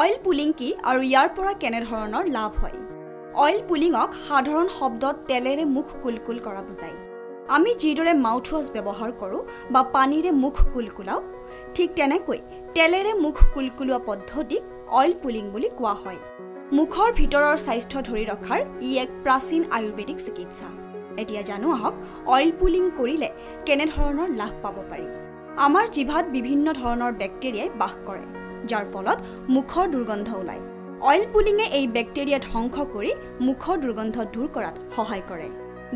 Oil pulling কি আৰু ইয়াৰ পৰা কেনেধৰণৰ লাভ হয়? অইল পুলিঙক সাধাৰণ শব্দত তেলেৰে মুখ কুলকুল কৰা বুজায়। আমি যিদৰে মাউথৱাছ ব্যৱহাৰ কৰোঁ বা পানীৰে মুখ কুলকুলাওঁ ঠিক তেনেকৈ তেলেৰে মুখ কুলকুলোৱা পদ্ধতিক অইল পুলিং বুলি কোৱা হয়। মুখৰ ভিতৰৰ স্বাস্থ্য ধৰি ৰখাৰ ই এক প্ৰাচীন আয়ুৰ্বেদিক চিকিৎসা। এতিয়া জানো আহক অইল পুলিং কৰিলে কেনেধৰণৰ লাভ পাব পাৰি? আমাৰ জিভাত বিভিন্ন ধৰণৰ বেক্টেৰিয়াই বাস কৰে। যাৰ ফলত মুখৰ দুৰ্গন্ধ ওলায়। অইল পুলিঙে এই বেক্টেৰিয়া ধ্বংস কৰি মুখৰ দুৰ্গন্ধ দূৰ কৰাত সহায় কৰে।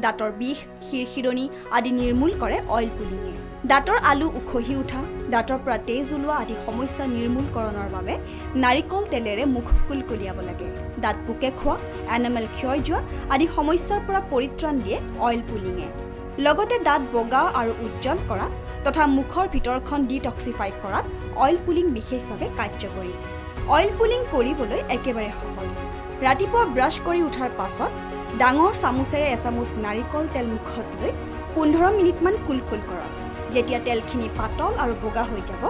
দাঁতৰ বিষ শিৰশিৰণি আদি নিৰ্মূল কৰে অইল পুলিঙে। দাঁতৰ আলু উখহি উঠা দাঁতৰ পৰা তেজ ওলোৱা আদি সমস্যা নিৰ্মূলকৰণৰ বাবে নাৰিকল তেলেৰে মুখ কুলকুলিয়াব লাগে। দাঁত পোকে খোৱা এনামেল ক্ষয় যোৱা আদি সমস্যাৰ পৰা পৰিত্ৰাণ দিয়ে অইল পুলিঙে। লগতে দাঁত বগা আৰু উজ্জ্বল কৰা তথা মুখৰ ভিতৰখন ডিটক্সিফাই কৰাত অইল পুলিং বিশেষভাৱে কাৰ্যকৰী। অইল পুলিং কৰিবলৈ একেবাৰে সহজ। ৰাতিপুৱা ব্ৰাছ কৰি উঠাৰ পাছত ডাঙৰ চামুচেৰে এচামুচ নাৰিকল তেল মুখত লৈ পোন্ধৰ মিনিটমান কুলকুল কৰক। যেতিয়া তেলখিনি পাতল আৰু বগা হৈ যাব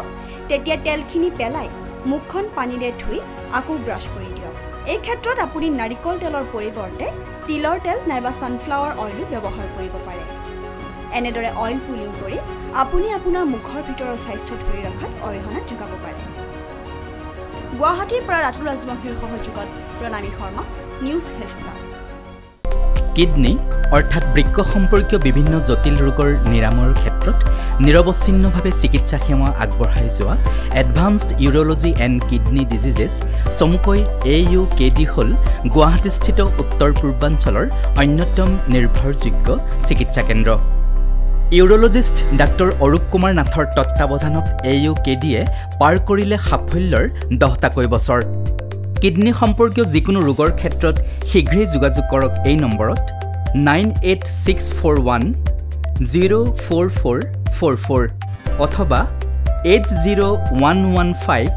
তেতিয়া তেলখিনি পেলাই মুখখন পানীৰে ধুই আকৌ ব্ৰাছ কৰি দিয়ক। এই ক্ষেত্ৰত আপুনি নাৰিকল তেলৰ পৰিৱৰ্তে তিলৰ তেল নাইবা ছানফ্লাৱাৰ অইলো ব্যৱহাৰ কৰিব পাৰে। এনেদৰে অইল পুলিং কৰি আপুনি আপোনাৰ মুখৰ ভিতৰৰ স্বাস্থ্য ধৰি ৰখাত অৰিহণা যোগাব পাৰে। গুৱাহাটীৰ পৰা ৰাতুল ৰাজবংশীৰ সহযোগত Pranami Sharma news health plus. Kidney অৰ্থাৎ বৃক্ক সম্পৰ্কীয় বিভিন্ন জটিল ৰোগৰ নিৰাময়ৰ ক্ষেত্ৰত নিৰৱচ্ছিন্নভাৱে চিকিৎসা সেৱা আগবঢ়াই যোৱা advanced urology and kidney diseases চমুকৈ এ ইউ কে ডি হ'ল গুৱাহাটীস্থিত উত্তৰ পূৰ্বাঞ্চলৰ অন্যতম নিৰ্ভৰযোগ্য চিকিৎসা কেন্দ্ৰ। ইউৰলজিষ্ট ডাক্তৰ অৰূপ কুমাৰ নাথৰ তত্বাৱধানত এ ইউ কে ডিয়ে পাৰ কৰিলে সাফল্যৰ দহটাকৈ বছৰ কিডনী সম্পৰ্কীয় যিকোনো ৰোগৰ ক্ষেত্ৰত শীঘ্ৰেই যোগাযোগ কৰক এই নম্বৰত nine eight six four one zero' four four four four অথবা eight zero' one one five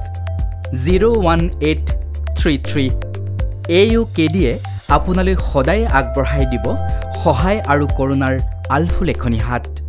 zero' one eight three three. A U K ডিয়ে আপোনালৈ সদায় আগবঢ়াই দিব সহায় আৰু কৰোণাৰ আলফুলেখনি হাত।